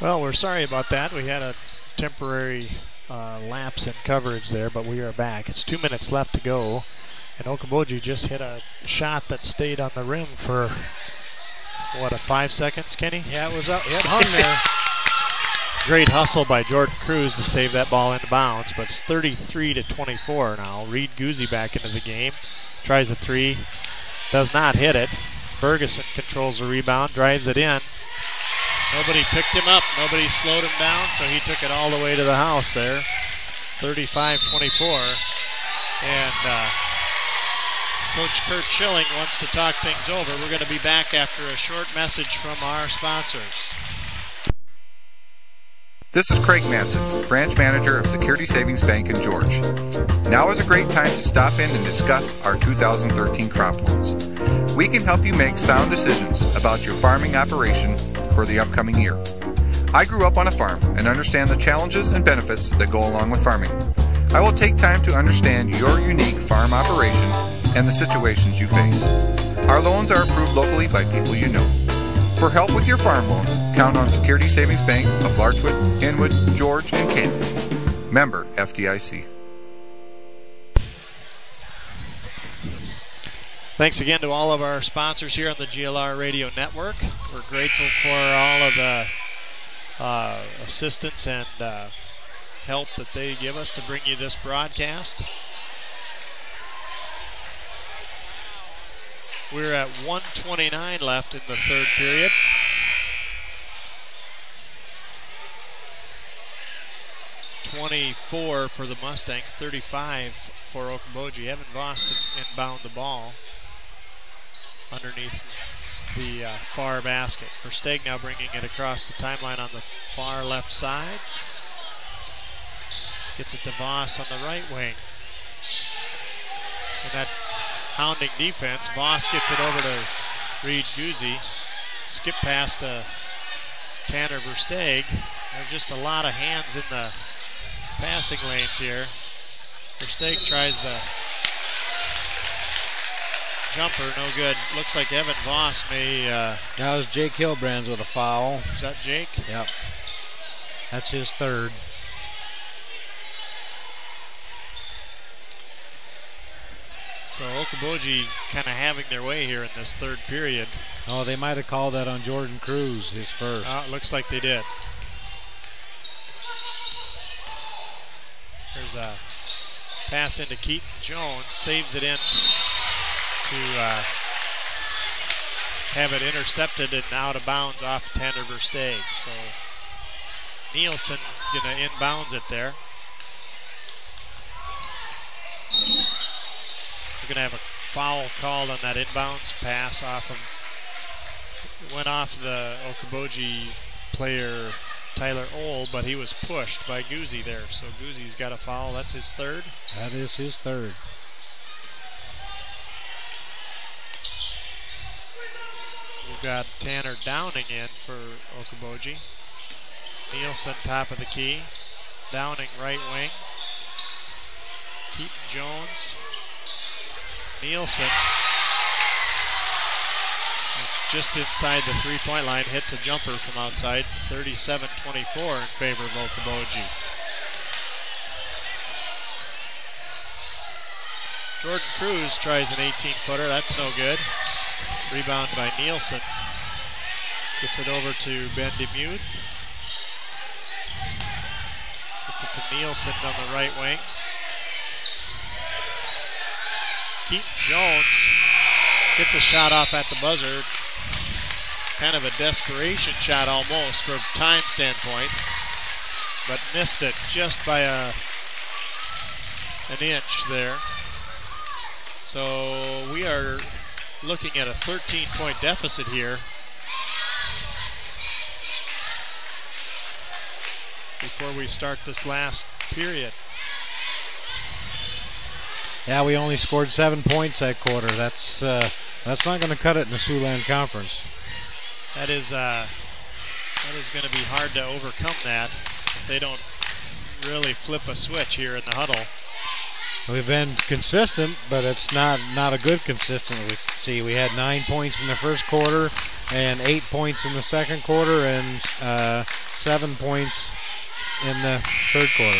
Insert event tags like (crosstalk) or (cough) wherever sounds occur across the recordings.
Well, we're sorry about that. We had a temporary uh, lapse in coverage there, but we are back. It's two minutes left to go, and Okoboji just hit a shot that stayed on the rim for what a five seconds, Kenny? Yeah, it was up. It hung there. (laughs) Great hustle by Jordan Cruz to save that ball into bounds, but it's 33 to 24 now. Reed Guzzi back into the game, tries a three, does not hit it. Ferguson controls the rebound, drives it in, Nobody picked him up. Nobody slowed him down, so he took it all the way to the house there. 35-24. And uh, Coach Kurt Schilling wants to talk things over. We're going to be back after a short message from our sponsors. This is Craig Manson, branch manager of Security Savings Bank in George. Now is a great time to stop in and discuss our 2013 crop loans. We can help you make sound decisions about your farming operation for the upcoming year. I grew up on a farm and understand the challenges and benefits that go along with farming. I will take time to understand your unique farm operation and the situations you face. Our loans are approved locally by people you know. For help with your farm loans, count on Security Savings Bank of Larchwood, Inwood, George, and Canton. Member FDIC. Thanks again to all of our sponsors here on the GLR Radio Network. We're grateful for all of the uh, assistance and uh, help that they give us to bring you this broadcast. We're at 129 left in the third period. Twenty-four for the Mustangs, 35 for Okoboji. Evan Voss inbound the ball underneath the uh, far basket. Versteeg now bringing it across the timeline on the far left side. Gets it to Voss on the right wing. And that hounding defense, Voss gets it over to Reed Guzzi. Skip past to Tanner Versteeg. There's just a lot of hands in the passing lanes here. Versteeg tries the jumper, no good. Looks like Evan Voss may. Uh, that was Jake Hilbrands with a foul. Is that Jake? Yep. That's his third. So Okoboji kind of having their way here in this third period. Oh, they might have called that on Jordan Cruz, his first. Uh, looks like they did. There's a pass into Keaton Jones, saves it in to uh, have it intercepted and out of bounds off Tanner Versteeg. So Nielsen gonna inbounds it there. We're gonna have a foul called on that inbounds pass off of went off the Okoboji player Tyler Old, but he was pushed by Guzzi there. So Guzzi's got a foul. That's his third. That is his third. We've got Tanner Downing in for Okoboji. Nielsen top of the key. Downing right wing. Keaton Jones. Nielsen just inside the three-point line hits a jumper from outside 37-24 in favor of Okoboji. Jordan Cruz tries an 18-footer. That's no good. Rebound by Nielsen. Gets it over to Ben DeMuth. Gets it to Nielsen on the right wing. Keaton Jones gets a shot off at the buzzer. Kind of a desperation shot almost from time standpoint. But missed it just by a an inch there. So we are looking at a 13 point deficit here. Before we start this last period. Yeah, we only scored seven points that quarter. That's uh, that's not going to cut it in the Siouxland Conference. That is uh, that is going to be hard to overcome that if they don't really flip a switch here in the huddle. We've been consistent, but it's not not a good consistency. See, we had nine points in the first quarter, and eight points in the second quarter, and uh, seven points in the third quarter.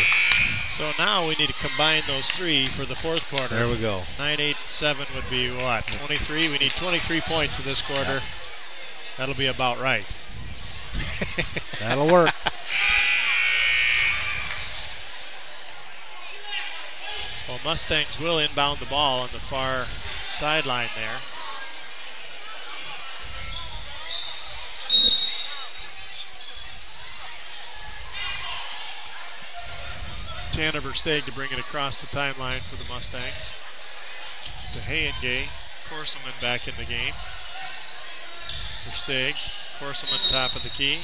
So now we need to combine those three for the fourth quarter. There we go. Nine, eight, seven would be what? 23. We need 23 points in this quarter. Yeah. That'll be about right. That'll work. Well, Mustangs will inbound the ball on the far sideline there. Tanner Versteeg to bring it across the timeline for the Mustangs. Gets it to Hayengay. Corselman back in the game. Versteeg. Corselman top of the key.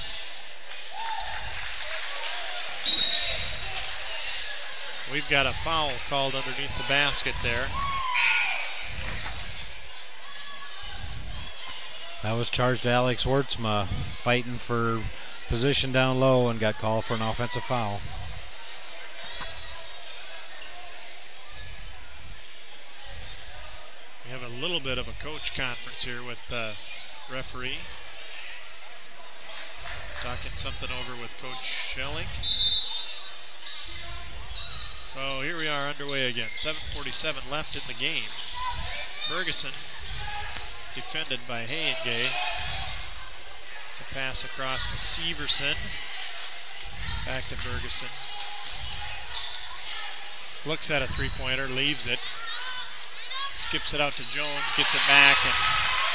We've got a foul called underneath the basket there. That was charged to Alex Wertzma, fighting for position down low and got called for an offensive foul. We have a little bit of a coach conference here with uh, referee. Talking something over with Coach Schelling. So here we are underway again. 7.47 left in the game. Bergeson defended by Hayengay. It's a pass across to Severson. Back to Bergeson. Looks at a three pointer, leaves it. Skips it out to Jones, gets it back, and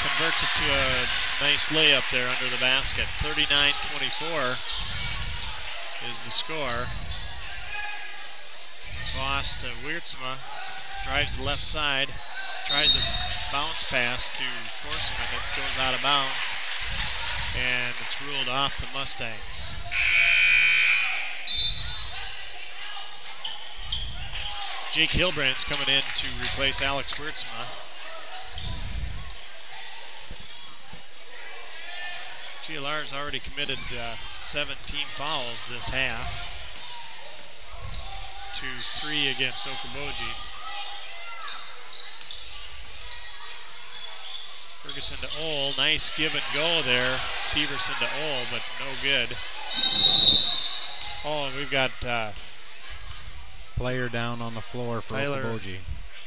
converts it to a nice layup there under the basket. 39 24 is the score. Voss to Wiertzma. Drives the left side. Tries this bounce pass to Corseman. It goes out of bounds. And it's ruled off the Mustangs. Jake Hilbrands coming in to replace Alex Wiertzma. GLR's already committed uh, 17 fouls this half to three against Okoboji. Ferguson to Ole, nice give and go there. Severson to Ole, but no good. Oh, and we've got uh, Player down on the floor for Tyler- Okoboji.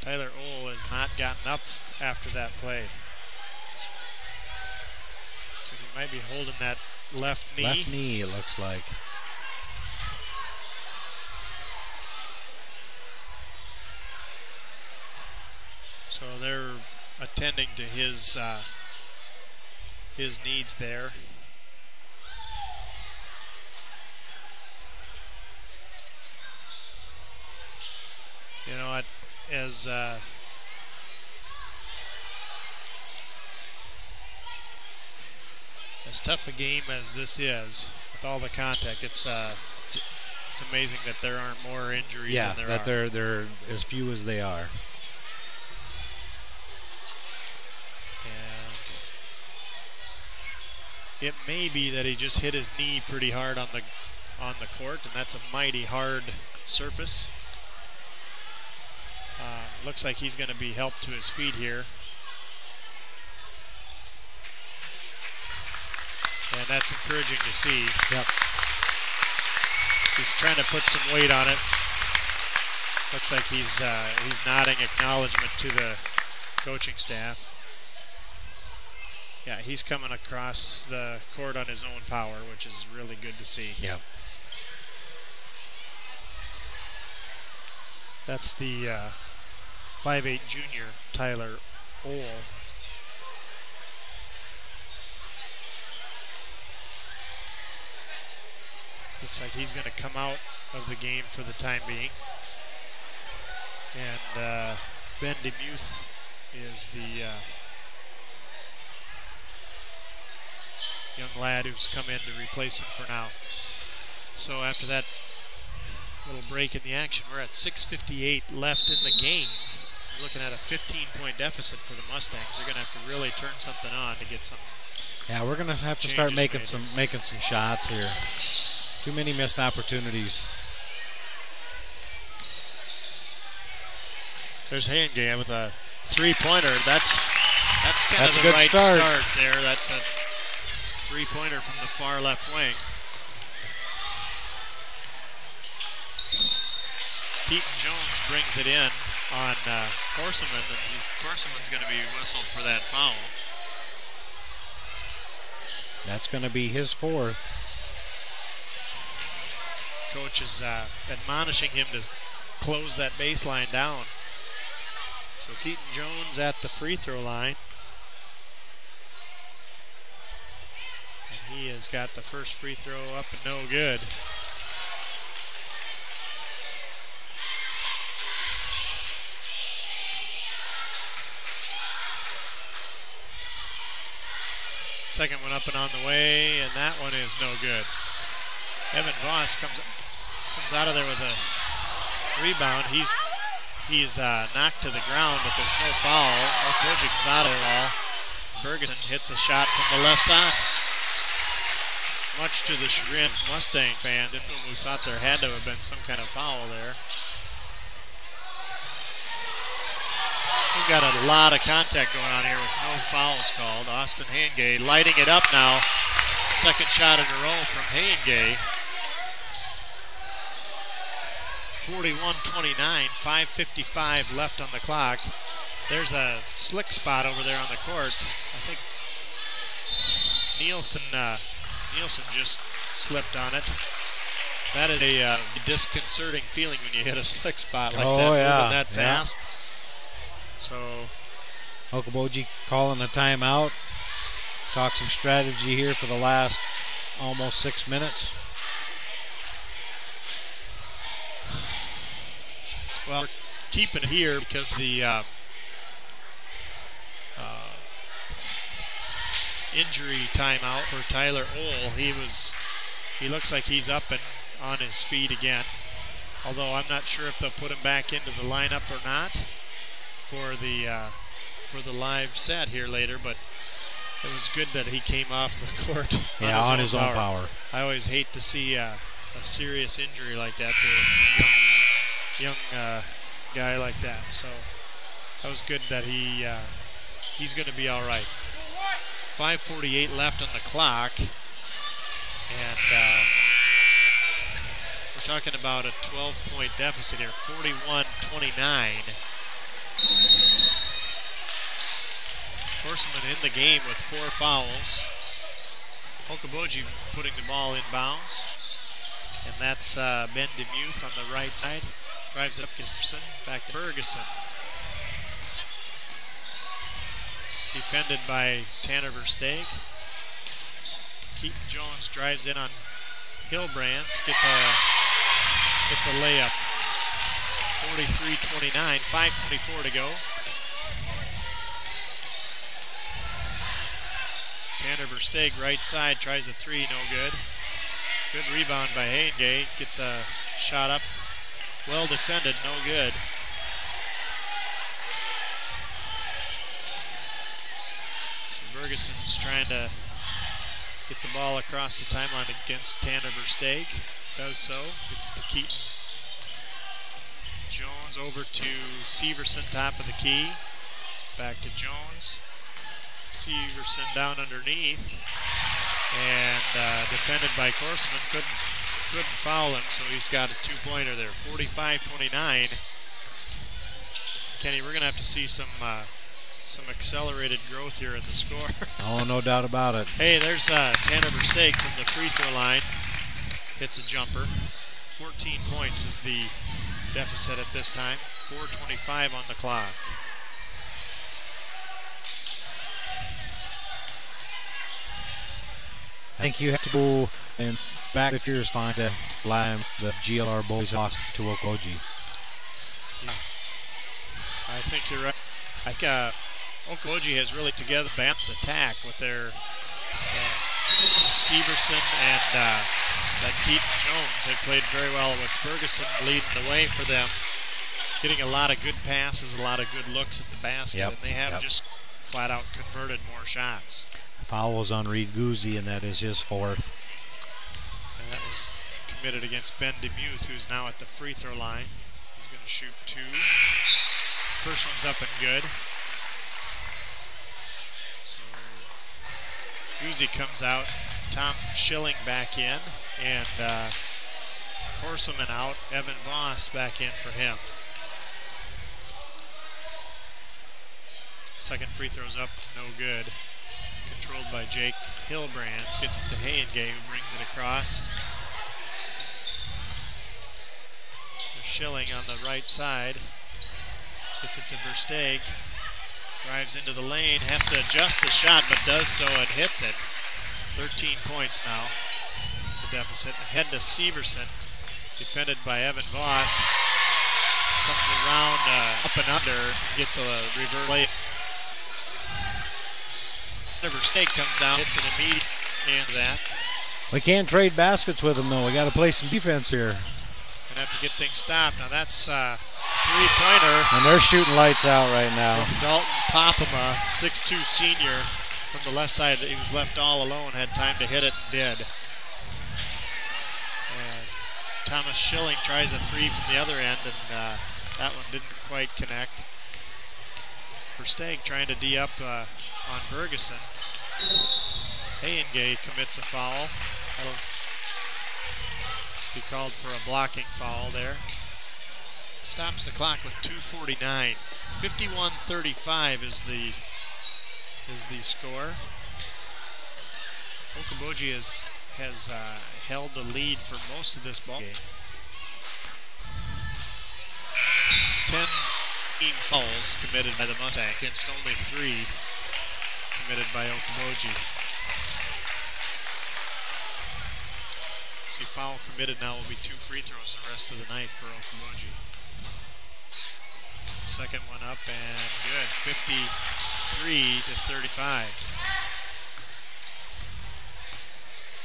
Tyler Ole has not gotten up after that play. So he might be holding that left knee. Left knee, it looks like. So they're attending to his uh, his needs there. You know, it, as uh, as tough a game as this is, with all the contact, it's uh, it's, it's amazing that there aren't more injuries Yeah, than there that are. they're they're as few as they are. It may be that he just hit his knee pretty hard on the on the court, and that's a mighty hard surface. Uh, looks like he's going to be helped to his feet here. And that's encouraging to see. Yep. He's trying to put some weight on it. Looks like he's uh, he's nodding acknowledgement to the coaching staff. Yeah, he's coming across the court on his own power, which is really good to see. Yep. That's the uh, 5'8 junior Tyler Ole. Looks like he's going to come out of the game for the time being. And uh, Ben DeMuth is the uh, young lad who's come in to replace him for now. So after that little break in the action, we're at 6:58 left in the game. We're looking at a 15-point deficit for the Mustangs. They're going to have to really turn something on to get some. Yeah, we're gonna have to start making some making some shots here. Too many missed opportunities. There's Hangay with a three-pointer. That's that's kind That's of a the good right start. there. That's a three-pointer from the far left wing. Keaton Jones brings it in on uh, Corseman, and he's, Corseman's going to be whistled for that foul. That's going to be his fourth. Coach is uh, admonishing him to close that baseline down. So Keaton Jones at the free throw line. And he has got the first free throw up and no good. Second one up and on the way, and that one is no good. Evan Voss comes comes out of there with a rebound. He's he's uh, knocked to the ground, but there's no foul. Okoji comes out of there all. Bergeson hits a shot from the left side. Much to the chagrin of Mustang fan, we thought there had to have been some kind of foul there. We've got a lot of contact going on here with no fouls called. Austin Hangay lighting it up now. Second shot in a row from Hangay. 41-29, 5.55 left on the clock. There's a slick spot over there on the court. I think Nielsen uh, Nielsen just slipped on it. That is a uh, disconcerting feeling when you hit a slick spot like Oh, that, yeah, moving that yeah. fast. So Okoboji calling a timeout. Talk some strategy here for the last almost six minutes. Well, we're keeping here because the uh, injury timeout for Tyler Ohl. He was, he looks like he's up and on his feet again. Although I'm not sure if they'll put him back into the lineup or not for the uh, for the live set here later. But it was good that he came off the (laughs) court Yeah, on his own power. I always hate to see uh, a serious injury like that to a young, young uh, guy like that. So that was good that he uh, he's going to be all right. 5:48 left on the clock, and uh, we're talking about a 12-point deficit here, 41-29. Corseman in the game with four fouls. Okoboji putting the ball in bounds. And that's uh, Ben DeMuth on the right side. Drives it up Gibson, back to Ferguson. Defended by Tanner Versteeg. Keaton Jones drives in on Hilbrands, gets a gets a layup. 43-29, 5:24 to go. Tanner Versteeg, right side, tries a three, no good. Good rebound by Hangay. Gets a shot up. Well defended, no good. So Bergeson's trying to get the ball across the timeline against Tanner Versteeg. Does so. Gets it to Keaton. Jones over to Severson, top of the key. Back to Jones. Severson down underneath and uh, defended by Corseman. Couldn't couldn't foul him, so he's got a two-pointer there. 45-29. Kenny, we're going to have to see some uh, some accelerated growth here in the score. (laughs) Oh, no doubt about it. hey, there's uh, Tanner Versteeg from the free throw line. Hits a jumper. 14 points is the deficit at this time. 4:25 on the clock. I think you have to go and back if you're fine to line the GLR boys lost to Okoji. I think you're right. I think uh, Okoji has really together balanced attack with their uh, Severson and uh, that Keaton Jones. They played very well with Ferguson leading the way for them, getting a lot of good passes, a lot of good looks at the basket, Yep, and they have yep. just flat out converted more shots. Fouls on Reed Guzzi, and that is his fourth. And that was committed against Ben DeMuth, who's now at the free throw line. He's going to shoot two. First one's up and good. Guzzi comes out. Tom Schilling back in. And uh, Corselman out. Evan Voss back in for him. Second free throw's up, no good. Controlled by Jake Hilbrands. Gets it to Hayengay, who brings it across. Schilling on the right side. Gets it to Versteeg. Drives into the lane. Has to adjust the shot, but does so and hits it. 13 points now. The deficit. Ahead to Severson. Defended by Evan Voss. Comes around uh, up and under. Gets a reverse lay. Versteeg comes down. Hits an immediate and that. We can't trade baskets with them though. We got to play some defense here. Gonna have to get things stopped. Now that's uh, three pointer. And they're shooting lights out right now. Dalton Popema, 6'2 senior from the left side. He was left all alone, had time to hit it and did. And Thomas Schilling tries a three from the other end, and uh, that one didn't quite connect. Versteeg trying to D up uh, on Bergeson. Hayengay commits a foul. That'll be called for a blocking foul there. Stops the clock with 2:49. 51-35 is the is the score. Okoboji has has uh, held the lead for most of this ball game. Ten fouls committed by the Mustang against only three committed by Okoboji. See, foul committed now will be two free throws the rest of the night for Okoboji. Second one up and good. 53 to 35.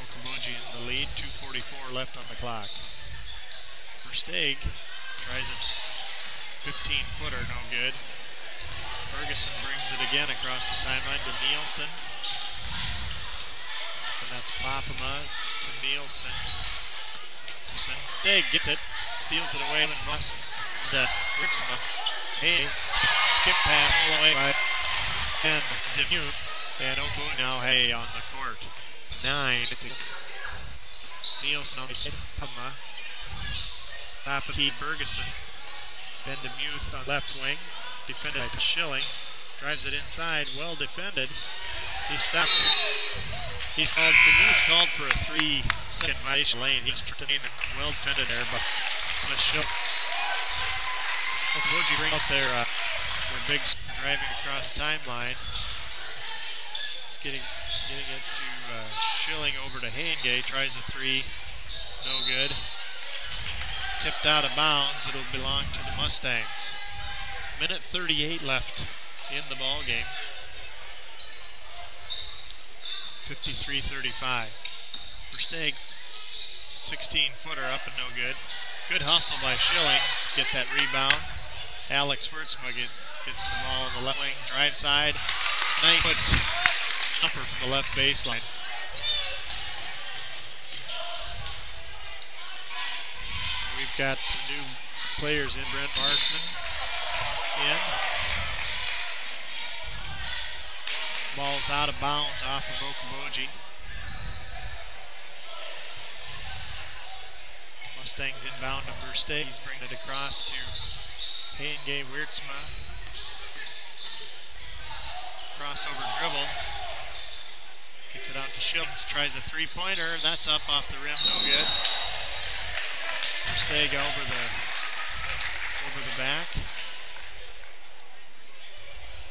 Okoboji in the lead. 2.44 left on the clock. Versteeg tries a 15 footer, no good. Ferguson brings it again across the timeline to Nielsen. And that's Popema to Nielsen. Nielsen. Day gets it, steals it away, and Voss and uh, Rixma. Hey, skip pass all the way by and DeMuth. And Obu now Hay on the court. Nine Nielsen on Popema. Top of. Ben Demuth on left wing. Defended by Schilling. Drives it inside. Well defended. He stopped. He's called Demuth called for a three second violation lane. He's and well defended there, but but Bring up their uh, driving across the timeline. Getting getting it to uh, Schilling over to Hayengay. Tries a three. No good tipped out of bounds. It'll belong to the Mustangs. Minute 38 left in the ball game. 53-35. Versteeg, 16 footer up and no good. Good hustle by Schilling to get that rebound. Alex Wurtzma get, gets the ball on the left wing, drive side. Nice foot jumper from the left baseline. We've got some new players in. Brent Marshman in. Ball's out of bounds off of Okoboji. Mustangs inbound to Versteeg. He's bringing it across to Hayengay Wiertzma. Crossover dribble. Gets it out to Schilling. Tries a three-pointer. That's up off the rim. No good. Versteeg over the over the back.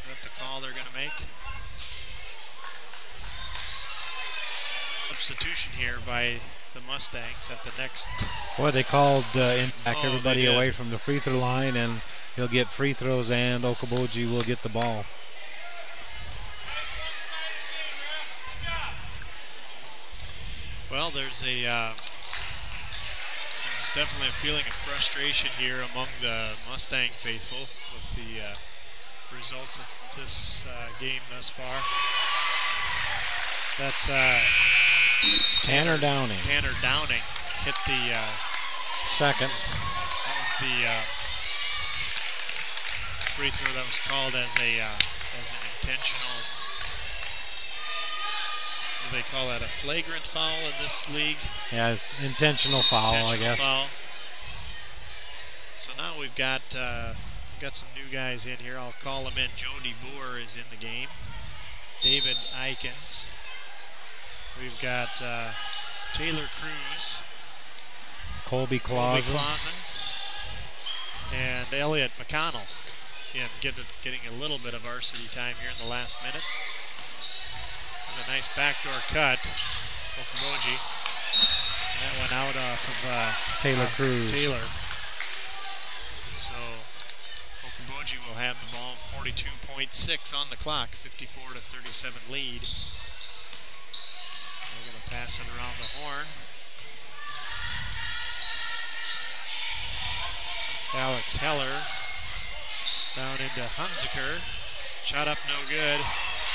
That the call they're going to make? Substitution here by the Mustangs at the next. Boy, they called uh, in back Oh, everybody away from the free throw line, and he'll get free throws, and Okoboji will get the ball. Well, there's a uh, there's definitely a feeling of frustration here among the Mustang faithful with the uh, results of this uh, game thus far. That's uh, Tanner Downing, Tanner Downing hit the. Uh, second. that was the uh, free throw that was called as a uh, as an intentional. Do they call that? A flagrant foul in this league. Yeah, intentional foul, intentional I guess. Foul. So now we've got uh, we've got some new guys in here. I'll call them in. Jody Boer is in the game. David Eikens. We've got uh, Taylor Cruz. Colby Colby Clausen. Clausen. And Elliot McConnell. Again, get getting a little bit of varsity time here in the last minutes. There's a nice backdoor cut. Okoboji. That went out off of uh, Taylor uh, Cruz. Taylor. So Okoboji will have the ball 42.6 on the clock, 54 to 37 lead. Going to pass it around the horn. Alex Heller down into Hunziker. Shot up no good.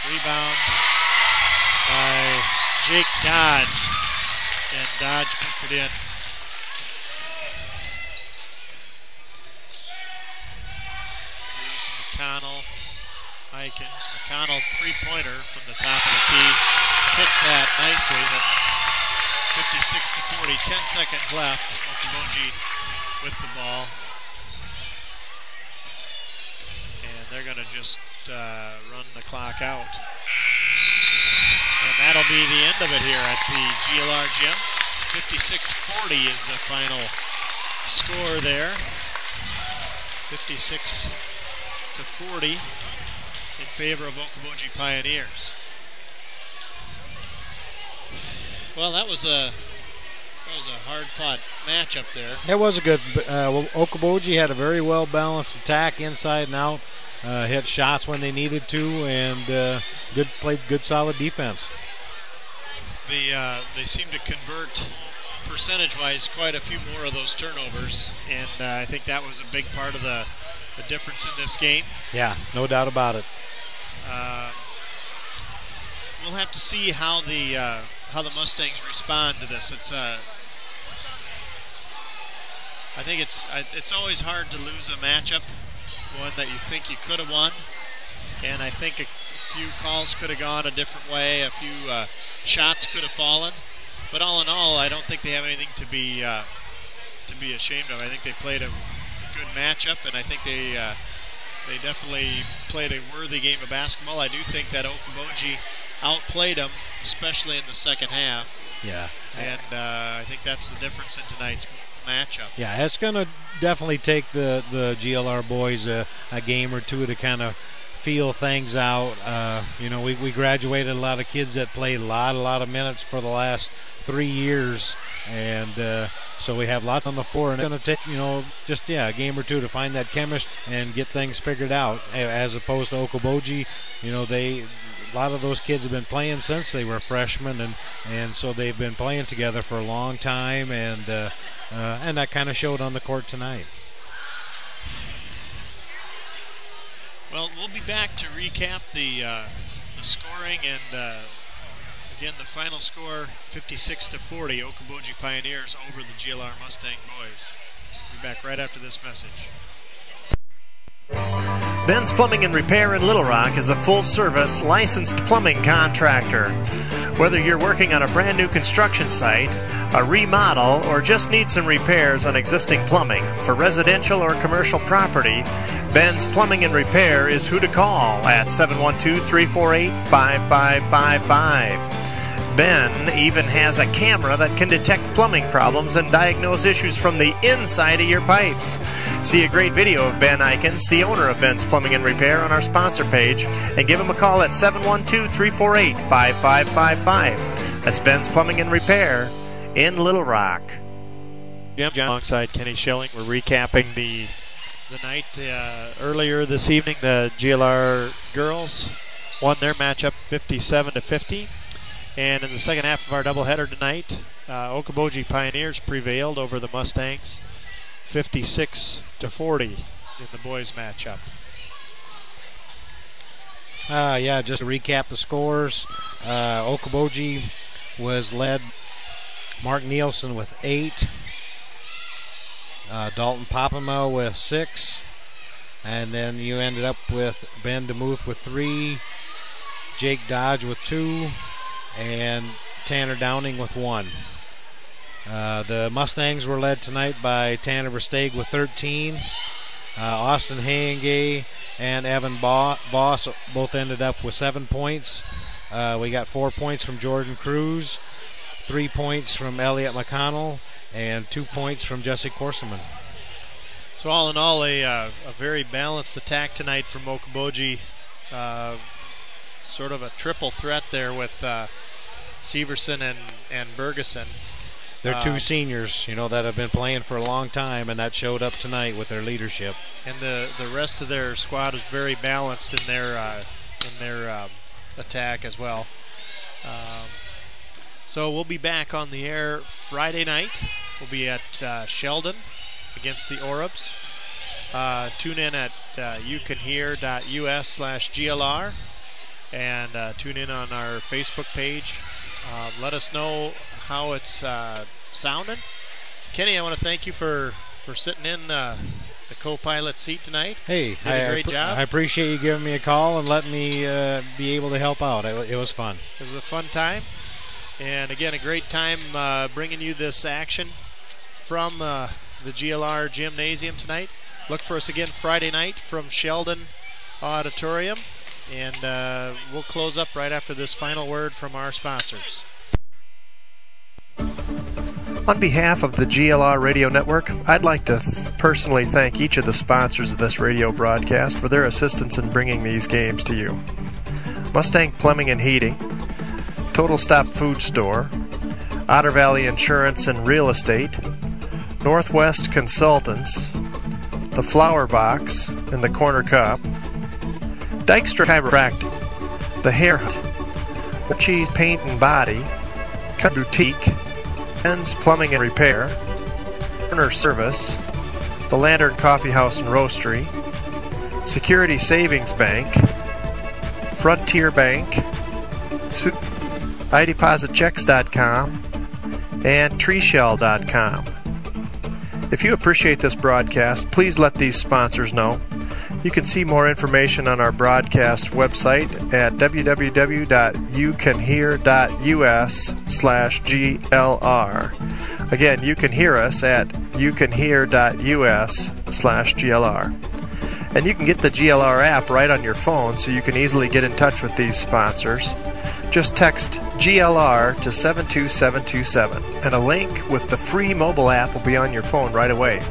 Rebound by Jake Dodge. And Dodge puts it in. To McConnell. Eikens. McConnell three pointer from the top of the key. Hits that nicely. That's 56 to 40. 10 seconds left. Okoboji with the ball. And they're going to just uh, run the clock out. And that'll be the end of it here at the GLR gym. 56-40 is the final score there. 56 to 40 in favor of Okoboji Pioneers. Well, that was a that was a hard-fought matchup there. It was a good. Uh, Okoboji had a very well balanced attack inside and out. Uh, hit shots when they needed to, and uh, good played good solid defense. The uh, they seem to convert percentage-wise quite a few more of those turnovers, and uh, I think that was a big part of the the difference in this game. Yeah, no doubt about it. We'll have to see how the uh, how the Mustangs respond to this. It's uh, I think it's it's always hard to lose a matchup, one that you think you could have won, and I think a few calls could have gone a different way, a few uh, shots could have fallen, but all in all, I don't think they have anything to be uh, to be ashamed of. I think they played a good matchup, and I think they. Uh, they definitely played a worthy game of basketball. I do think that Okoboji outplayed them, especially in the second half, Yeah, and uh, I think that's the difference in tonight's matchup. yeah, it's going to definitely take the the GLR boys a, a game or two to kind of feel things out. Uh, you know, we, we graduated a lot of kids that played a lot, a lot of minutes for the last three years, and uh, so we have lots on the floor. And it's going to take, you know, just yeah, a game or two to find that chemist and get things figured out. As opposed to Okoboji, you know, they a lot of those kids have been playing since they were freshmen, and and so they've been playing together for a long time, and uh, uh, and that kind of showed on the court tonight. Well, we'll be back to recap the uh, the scoring and uh, again the final score 56 to 40 Okoboji Pioneers over the GLR Mustang boys. We'll Be back right after this message. Ben's Plumbing and Repair in Little Rock is a full service licensed plumbing contractor. Whether you're working on a brand new construction site, a remodel, or just need some repairs on existing plumbing for residential or commercial property, Ben's Plumbing and Repair is who to call at 712 348 5555. Ben even has a camera that can detect plumbing problems and diagnose issues from the inside of your pipes. See a great video of Ben Eikens, the owner of Ben's Plumbing and Repair, on our sponsor page and give him a call at 712 348 5555. That's Ben's Plumbing and Repair in Little Rock. Jim alongside Kenny Schilling. We're recapping the the night uh, earlier this evening. The GLR girls won their matchup 57 to 50, and in the second half of our doubleheader tonight, uh, Okoboji Pioneers prevailed over the Mustangs 56 to 40 in the boys matchup. Uh, yeah, just to recap the scores. Uh, Okoboji was led Mark Nielsen with eight. Uh, Dalton Popema with six. And then you ended up with Ben DeMuth with three, Jake Dodge with two, and Tanner Downing with one. Uh, the Mustangs were led tonight by Tanner Versteeg with 13. Uh, Austin Hayengay and Evan Voss both ended up with seven points. Uh, we got four points from Jordan Cruz, three points from Elliot McConnell, and two points from Jesse Corseman. So all in all, a, uh, a very balanced attack tonight from Okoboji. Uh, sort of a triple threat there with uh, Severson and, and Bergeson. They're two uh, seniors, you know, that have been playing for a long time, and that showed up tonight with their leadership. And the the rest of their squad is very balanced in their uh, in their um, attack as well. Um, so we'll be back on the air Friday night. We'll be at uh, Sheldon against the Orabs. Uh, tune in at uh, youcanhear.us slash GLR and uh, tune in on our Facebook page. Uh, let us know how it's uh, sounding. Kenny, I want to thank you for, for sitting in uh, the co-pilot seat tonight. Hey, I, a great job. I appreciate you giving me a call and letting me uh, be able to help out. It, it, was fun. It was a fun time, and again, a great time uh, bringing you this action from uh, the GLR Gymnasium tonight. Look for us again Friday night from Sheldon Auditorium. And uh, we'll close up right after this final word from our sponsors. On behalf of the GLR Radio Network, I'd like to th- personally thank each of the sponsors of this radio broadcast for their assistance in bringing these games to you Mustang Plumbing and Heating, Total Stop Food Store, Otter Valley Insurance and Real Estate, Northwest Consultants, The Flower Box, and The Corner Cup. Dykstra Chiropractic, The Hair Hut, the Cheese Paint and Body, Cut Boutique, Ben's Plumbing and Repair, Turner Service, The Lantern Coffee House and Roastery, Security Savings Bank, Frontier Bank, iDepositChecks.com, and TreeShell.com. If you appreciate this broadcast, please let these sponsors know. You can see more information on our broadcast website at www.youcanhear.us slash GLR. Again, you can hear us at youcanhear.us slash GLR. And you can get the GLR app right on your phone so you can easily get in touch with these sponsors. Just text GLR to 72727 and a link with the free mobile app will be on your phone right away.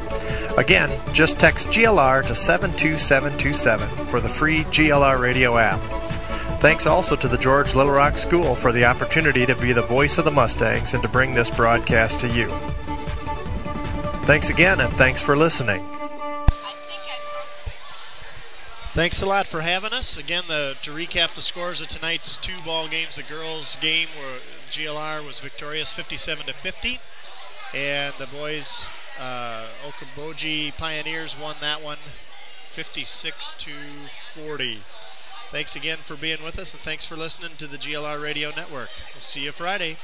Again, just text GLR to 72727 for the free GLR radio app. Thanks also to the George Little Rock School for the opportunity to be the voice of the Mustangs and to bring this broadcast to you. Thanks again, and thanks for listening. Thanks a lot for having us. Again, the, to recap the scores of tonight's two ball games, the girls' game where GLR was victorious 57 to 50, and the boys uh, Okoboji Pioneers won that one 56 to 40. Thanks again for being with us, and thanks for listening to the GLR Radio Network. We'll see you Friday.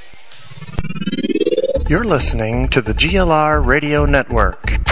You're listening to the GLR Radio Network.